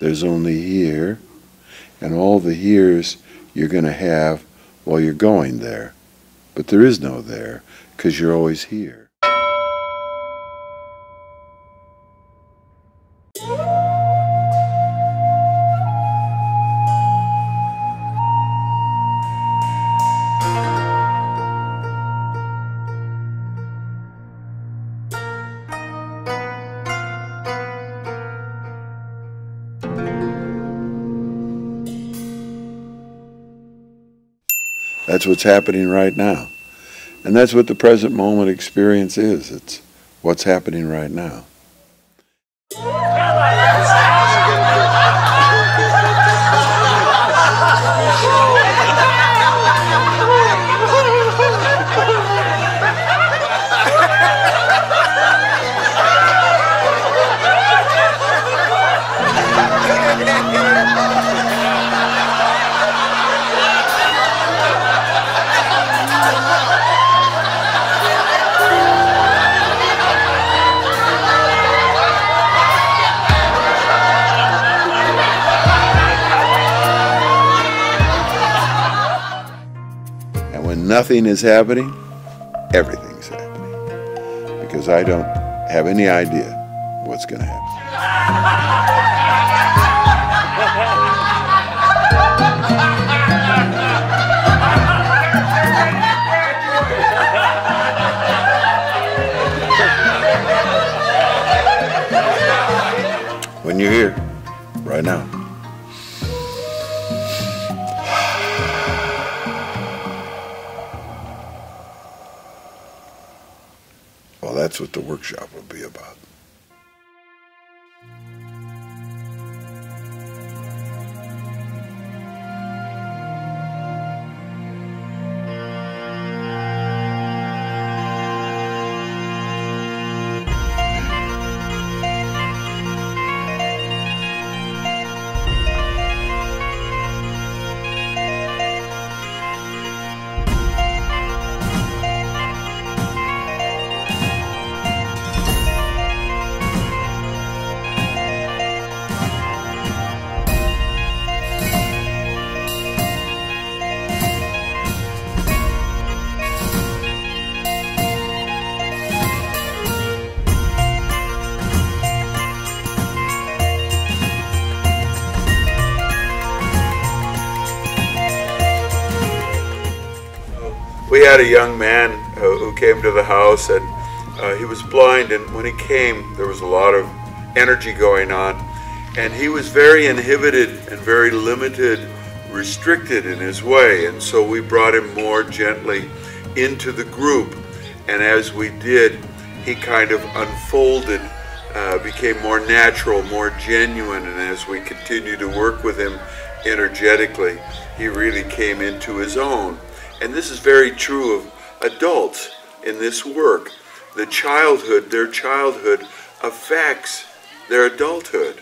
There's only here, and all the here's you're going to have while you're going there. But there is no there, because you're always here. That's what's happening right now. And that's what the present moment experience is. It's what's happening right now. Nothing is happening, everything's happening. Because I don't have any idea what's going to happen. When you're here, right now. That's what the workshop will be about. We had a young man uh, who came to the house, and uh, he was blind. And when he came, there was a lot of energy going on, and he was very inhibited and very limited, restricted in his way. And so we brought him more gently into the group, and as we did, he kind of unfolded, uh, became more natural, more genuine. And as we continued to work with him energetically, he really came into his own. And this is very true of adults in this work. The childhood, their childhood affects their adulthood.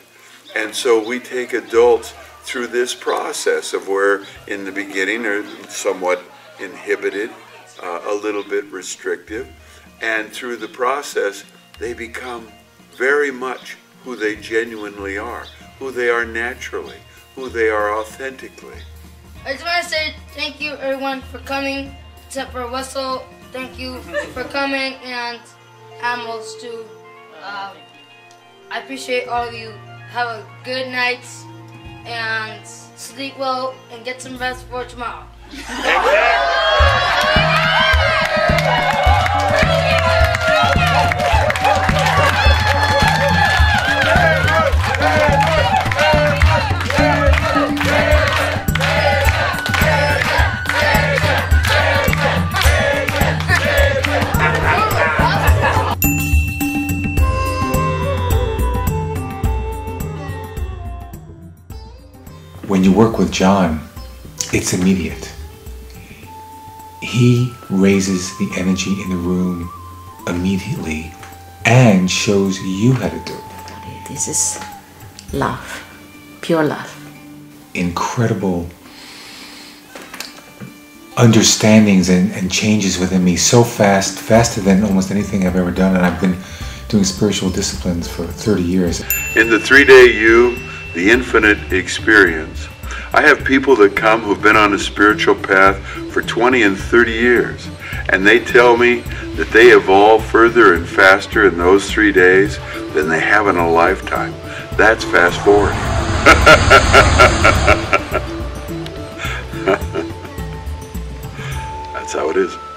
And so we take adults through this process of where in the beginning they're somewhat inhibited, uh, a little bit restrictive, and through the process they become very much who they genuinely are, who they are naturally, who they are authentically. I just want to say thank you everyone for coming, except for Wessel. Thank you for coming and animals too. Um, I appreciate all of you. Have a good night and sleep well and get some rest for tomorrow. When you work with John, it's immediate. He raises the energy in the room immediately and shows you how to do it. This is love, pure love. Incredible understandings and, and changes within me so fast, faster than almost anything I've ever done. And I've been doing spiritual disciplines for 30 years. In the three day you, the infinite experience. I have people that come who've been on a spiritual path for 20 and 30 years, and they tell me that they evolve further and faster in those three days than they have in a lifetime. That's fast forward. That's how it is.